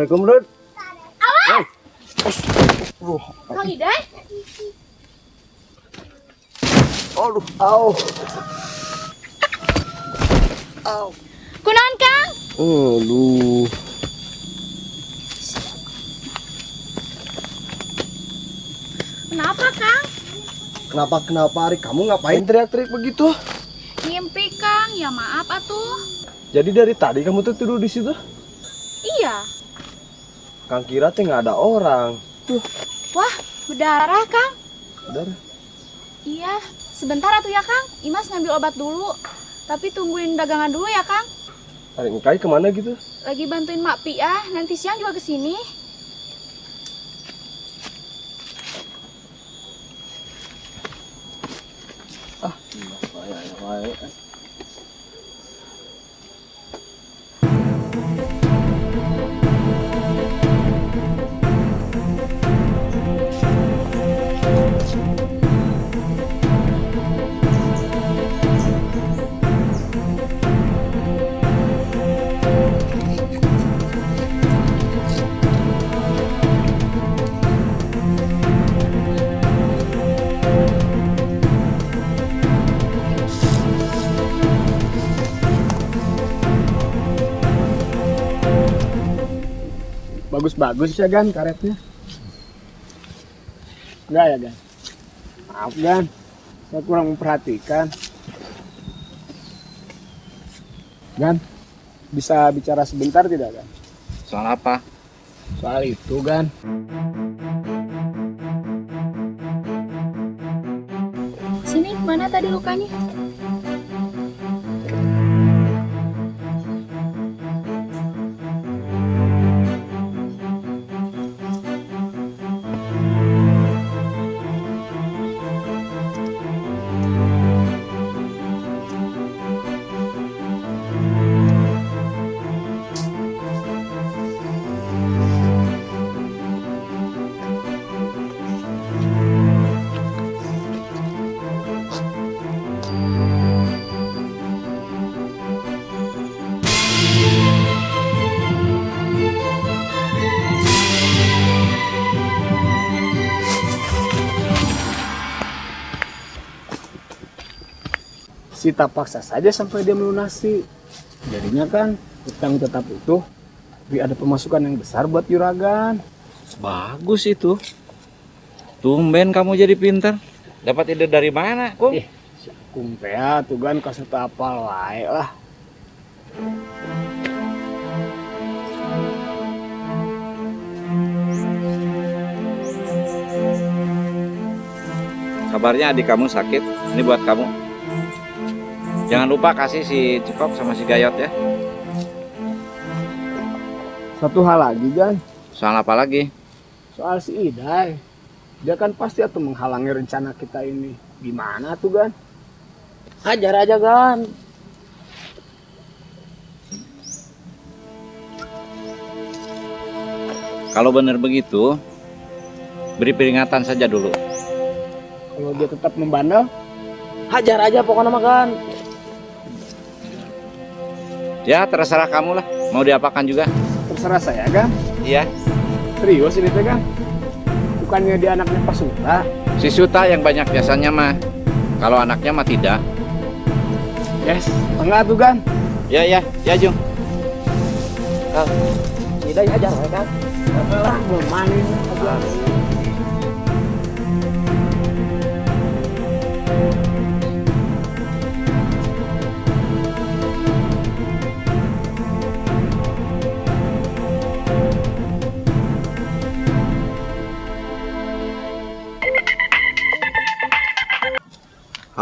Assalamualaikum, Rud. Awas! Aduh, Iday? aduh, au. Au. Kunaon, Kang? Aduh. Kenapa, Kang? Kenapa kenapa Ari kamu ngapain teriak-teriak begitu? Ngimpi, Kang. Ya maaf atuh. Jadi dari tadi kamu tuh tidur di situ? Iya. Kang kira teh nggak ada orang. Wah, berdarah, Kang. Udah. Iya. Sebentar atuh ya, Kang. Imas ngambil obat dulu. Tapi tungguin dagangan dulu ya, Kang. Ari Engkai ke mana gitu? Lagi bantuin Mak Pi ya. Nanti siang juga ke sini. Ah, baik, baik. Bagus-bagus ya Gan karetnya. Enggak ya Gan? Maaf Gan, saya kurang memperhatikan. Gan, bisa bicara sebentar tidak Gan? Soal apa? Soal itu Gan. Sini, mana tadi lukanya? Sita paksa saja sampai dia melunasi. Jadinya kan utang tetap utuh, tapi ada pemasukan yang besar buat Juragan. Bagus itu. Tumben kamu jadi pintar. Dapat ide dari mana, Kum? Ih, si Kumpea tuh kan kasih tapal wae lah. Kabarnya adik kamu sakit. Ini buat kamu. Jangan lupa kasih si Cikok sama si Gayot ya. Satu hal lagi Gan, Soal apa lagi? soal si Idai. Dia kan pasti atau menghalangi rencana kita ini. Gimana tuh Gan? Hajar aja Gan. Kalau benar begitu, beri peringatan saja dulu. Kalau dia tetap membandel, hajar aja pokoknya makan. Ya, terserah kamu lah. Mau diapakan juga. Terserah saya kan. Iya. Serius ini teh kan. Bukannya dia anaknya Pak Suta. Si Suta yang banyak jasanya mah. Kalau anaknya mah tidak. Yes, tengah tuh kan. Ya, ya, ya Jung. Tidak ya kan. Lah, bermain aja.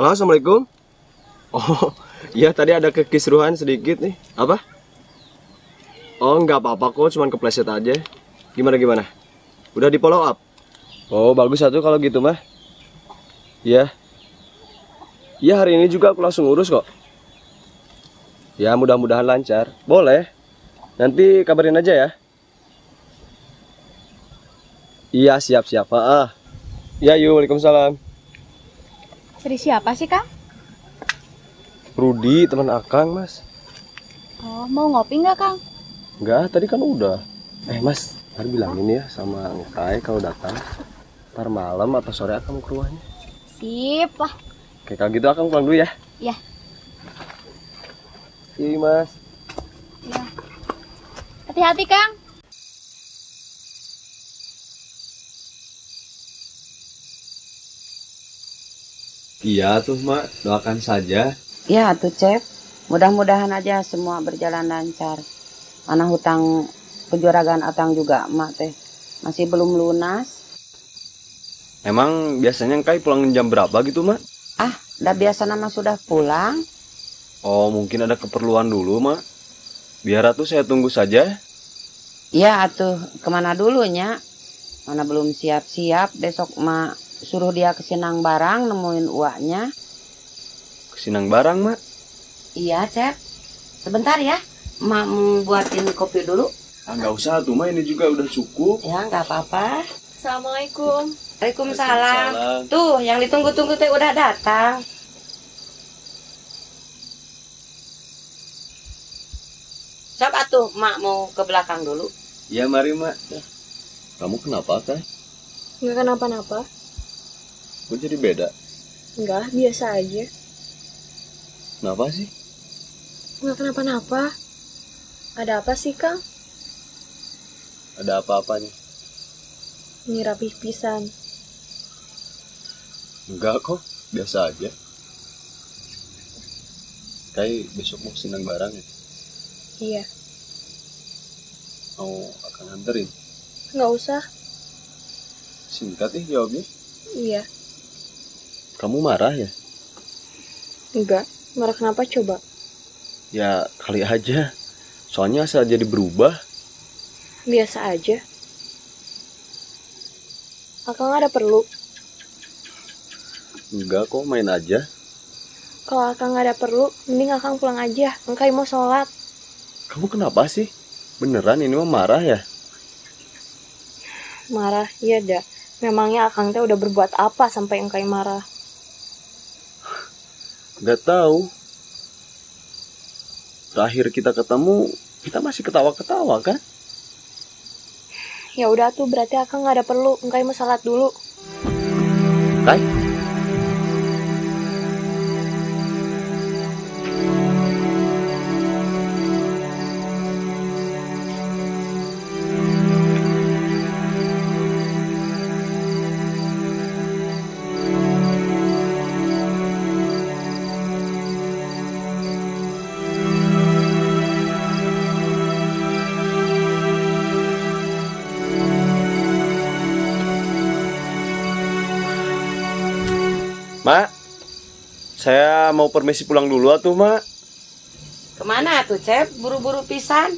Halo, Assalamualaikum. Oh, iya tadi ada kekisruhan sedikit nih. Apa? Oh, nggak apa-apa kok, cuman kepleset aja. Gimana gimana? Udah di follow up? Oh, bagus satu kalau gitu mah. Iya. Iya, hari ini juga aku langsung urus kok. Ya, mudah-mudahan lancar. Boleh. Nanti kabarin aja ya. Iya, siap-siap. Ah. Ya, yuk, Waalaikumsalam. Dari siapa sih, Kang? Rudi, teman Akang, Mas. Oh, mau ngopi nggak, Kang? Enggak, tadi kan udah. Eh mas, ntar bilangin ya sama Ngekai kalau datang. Ntar malam atau sore akan ke rumahnya. Sip lah. Oke kalau gitu akan pulang dulu ya. Iya. Iya mas. Hati-hati Kang. Iya tuh mak, doakan saja. Ya tuh Cep, mudah-mudahan aja semua berjalan lancar. Mana hutang kejuragan Atang juga mak teh masih belum lunas. Emang biasanya Kai pulang jam berapa gitu mak? Ah, dah biasa nama sudah pulang. Oh mungkin ada keperluan dulu mak. Biar tuh saya tunggu saja. Ya atuh ke mana dulunya? Mana belum siap-siap besok mak suruh dia ke Sinang Barang nemuin uaknya. Kesinang barang mak. Iya Cep, sebentar ya. Mak mau buatin kopi dulu. Ah nggak usah tuh mak ini juga udah cukup. Ya nggak apa-apa. Assalamualaikum. Waalaikumsalam. Tuh, yang ditunggu-tunggu teh udah datang. Sok atuh, Mak mau ke belakang dulu. Iya mari mak. Kamu kenapa kan? Nggak kenapa-napa. Kok jadi beda? Enggak, biasa aja. Kenapa sih? Nggak kenapa-napa. Ada apa sih, Kang? Ada apa-apanya? Ini rapih pisan. Enggak kok, biasa aja. Kayak besok mau senang barang ya? Iya. Mau akan nganterin? Nggak usah. Singkat nih jawabnya. Iya. Kamu marah ya? Enggak. Marah kenapa coba? Ya kali aja. Soalnya asal jadi berubah. Biasa aja. Akang ada perlu. Enggak kok, main aja. Kalau akang ada perlu, mending akang pulang aja. Engkai mau sholat. Kamu kenapa sih? Beneran ini mah marah ya? Marah, iya dah. Memangnya akang teh udah berbuat apa sampai engkai marah? Gak tahu. Terakhir kita ketemu, kita masih ketawa-ketawa kan? Ya udah tuh, berarti akang nggak ada perlu. Engkai mau sholat dulu. Kai? Mak, saya mau permisi pulang dulu atuh, Mak. Ke mana tuh, Cep? Buru-buru pisan.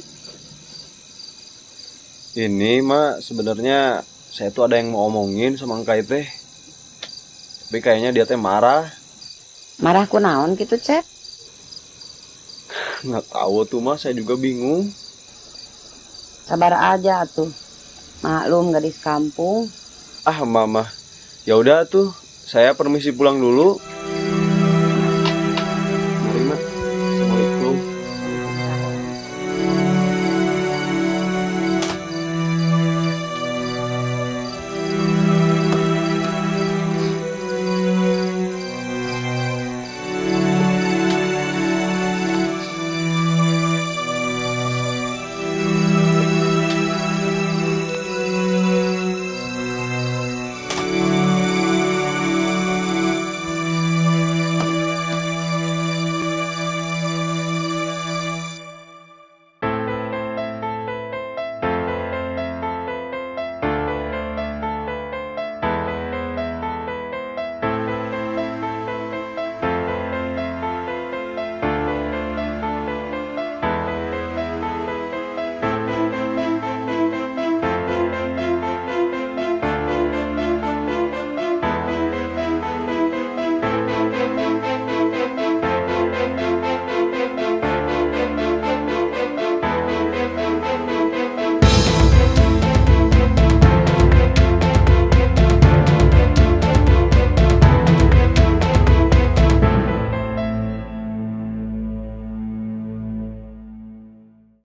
Ini, Mak, sebenarnya saya tuh ada yang mau omongin sama Kai teh. Tapi kayaknya dia teh marah. Marah ku naon gitu, Cep? Nggak tahu tuh, Mak, saya juga bingung. Sabar aja tuh. Maklum gadis kampung. Ah, Mama. Ya udah tuh, saya permisi pulang dulu.